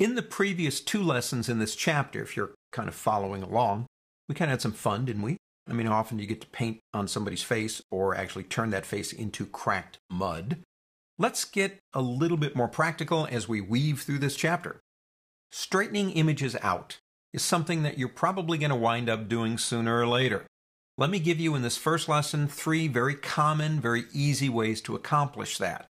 In the previous two lessons in this chapter, if you're kind of following along, we kind of had some fun, didn't we? I mean, how often you get to paint on somebody's face or actually turn that face into cracked mud? Let's get a little bit more practical as we weave through this chapter. Straightening images out is something that you're probably going to wind up doing sooner or later. Let me give you in this first lesson three very common, very easy ways to accomplish that.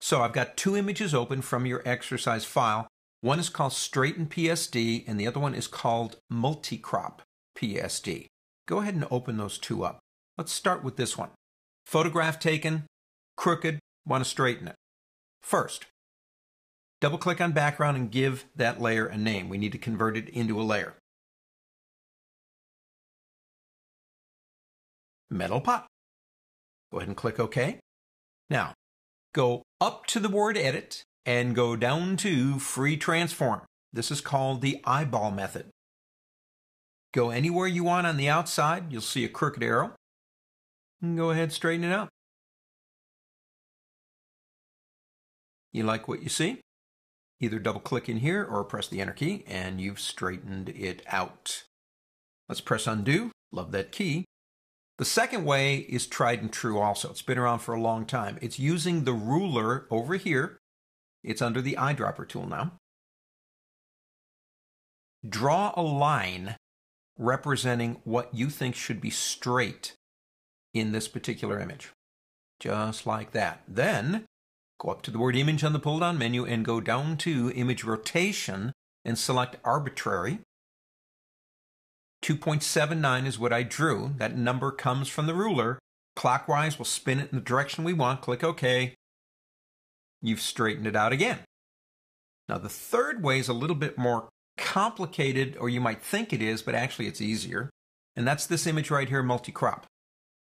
So I've got two images open from your exercise file. One is called Straighten PSD and the other one is called Multicrop PSD. Go ahead and open those two up. Let's start with this one. Photograph taken, crooked, want to straighten it. First, double click on background and give that layer a name. We need to convert it into a layer. Metal pot. Go ahead and click OK. Now, go up to the word edit and go down to free transform. This is called the eyeball method. Go anywhere you want on the outside. You'll see a crooked arrow. And go ahead, straighten it out. You like what you see? Either double click in here or press the enter key and you've straightened it out. Let's press undo. Love that key. The second way is tried and true also. It's been around for a long time. It's using the ruler over here. It's under the eyedropper tool now. Draw a line representing what you think should be straight in this particular image. Just like that. Then go up to the word image on the pull down menu and go down to image rotation and select arbitrary. 2.79 is what I drew. That number comes from the ruler. Clockwise, we'll spin it in the direction we want. Click OK. You've straightened it out again. Now, the third way is a little bit more complicated, or you might think it is, but actually it's easier. And that's this image right here, multi-crop.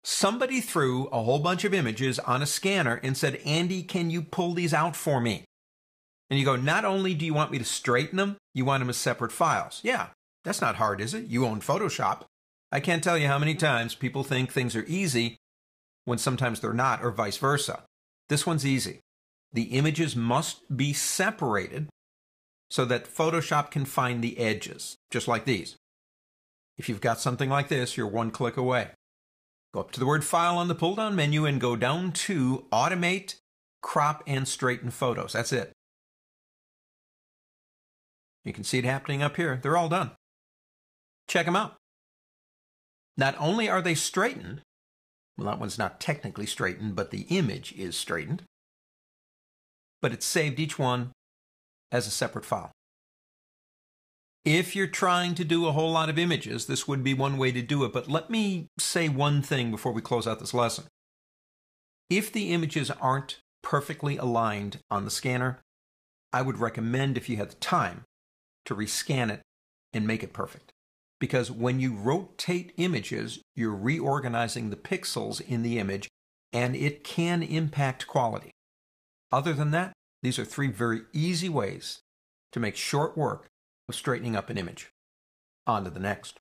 Somebody threw a whole bunch of images on a scanner and said, Andy, can you pull these out for me? And you go, not only do you want me to straighten them, you want them as separate files. Yeah, that's not hard, is it? You own Photoshop. I can't tell you how many times people think things are easy when sometimes they're not, or vice versa. This one's easy. The images must be separated so that Photoshop can find the edges, just like these. If you've got something like this, you're one click away. Go up to the word File on the pull down menu and go down to Automate, Crop, and Straighten Photos. That's it. You can see it happening up here. They're all done. Check them out. Not only are they straightened, well, that one's not technically straightened, but the image is straightened, but it's saved each one as a separate file. If you're trying to do a whole lot of images, this would be one way to do it, but let me say one thing before we close out this lesson. If the images aren't perfectly aligned on the scanner, I would recommend, if you have the time, to rescan it and make it perfect. Because when you rotate images, you're reorganizing the pixels in the image and it can impact quality. Other than that, these are three very easy ways to make short work of straightening up an image. On to the next.